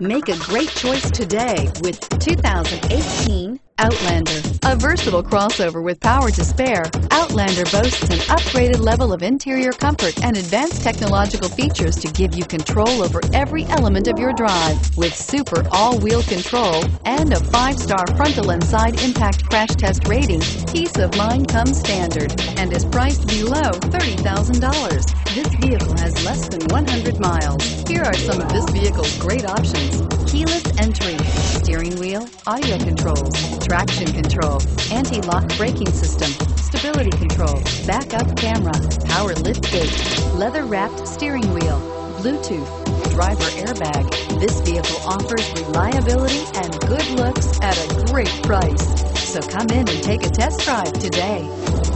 Make a great choice today with 2018 Outlander. A versatile crossover with power to spare, Outlander boasts an upgraded level of interior comfort and advanced technological features to give you control over every element of your drive. With super all-wheel control and a five-star frontal and side impact crash test rating, peace of mind comes standard and is priced below $30,000. This vehicle less than 100 miles. Here are some of this vehicle's great options. Keyless entry, steering wheel, audio controls, traction control, anti-lock braking system, stability control, backup camera, power lift gate, leather wrapped steering wheel, Bluetooth, driver airbag. This vehicle offers reliability and good looks at a great price. So come in and take a test drive today.